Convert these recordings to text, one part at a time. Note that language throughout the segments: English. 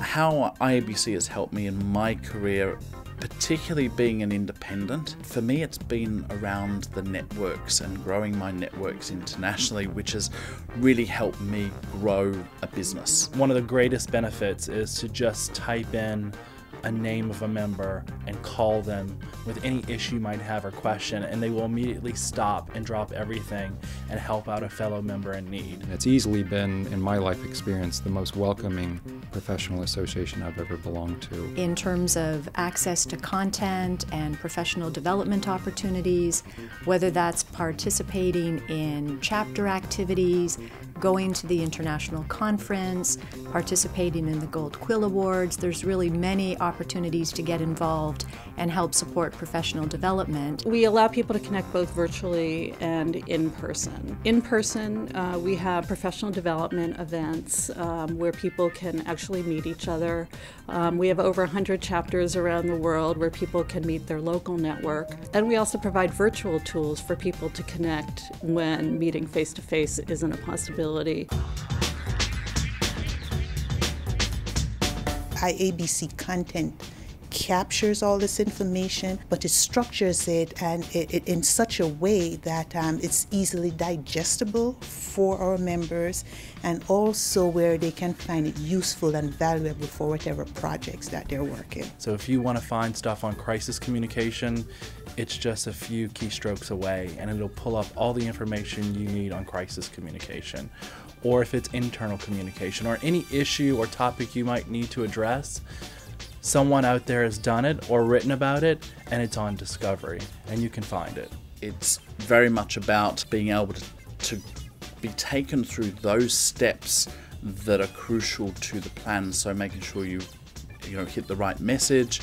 How IABC has helped me in my career particularly being an independent, for me it's been around the networks and growing my networks internationally, which has really helped me grow a business. One of the greatest benefits is to just type in a name of a member and call them with any issue you might have or question, and they will immediately stop and drop everything and help out a fellow member in need. It's easily been, in my life experience, the most welcoming professional association I've ever belonged to. In terms of access to content and professional development opportunities, whether that's participating in chapter activities, going to the international conference, participating in the Gold Quill Awards, there's really many opportunities to get involved and help support professional development. We allow people to connect both virtually and in person. In person, uh, we have professional development events um, where people can actually meet each other. Um, we have over 100 chapters around the world where people can meet their local network. And we also provide virtual tools for people to connect when meeting face to face isn't a possibility. IABC content captures all this information, but it structures it and it, it in such a way that um, it's easily digestible for our members and also where they can find it useful and valuable for whatever projects that they're working. So if you want to find stuff on crisis communication, it's just a few keystrokes away and it'll pull up all the information you need on crisis communication. Or if it's internal communication or any issue or topic you might need to address, someone out there has done it or written about it and it's on Discovery and you can find it. It's very much about being able to, to be taken through those steps that are crucial to the plan. So making sure you you know hit the right message,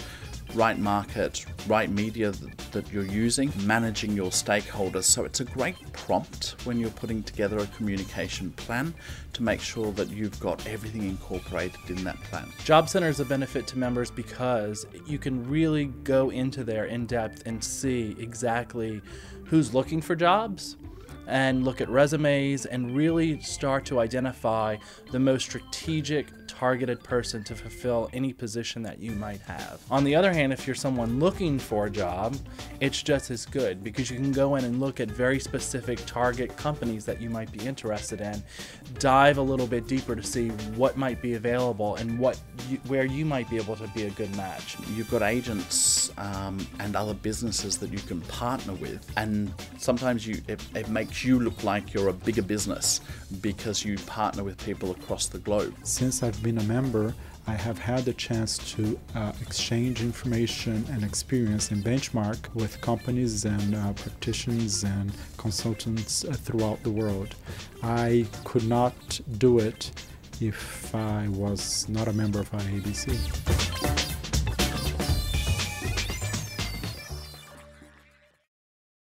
right market, right media that, you're using, managing your stakeholders. So it's a great prompt when you're putting together a communication plan to make sure that you've got everything incorporated in that plan. Job Centre is a benefit to members because you can really go into there in depth and see exactly who's looking for jobs and look at resumes and really start to identify the most strategic targeted person to fulfill any position that you might have. On the other hand, if you're someone looking for a job, it's just as good because you can go in and look at very specific target companies that you might be interested in, dive a little bit deeper to see what might be available and what you, where you might be able to be a good match. You've got agents um, and other businesses that you can partner with, and sometimes you it, it makes you look like you're a bigger business because you partner with people across the globe. Since I've been a member, I have had the chance to uh, exchange information and experience and benchmark with companies and uh, practitioners and consultants uh, throughout the world. I could not do it if I was not a member of IABC.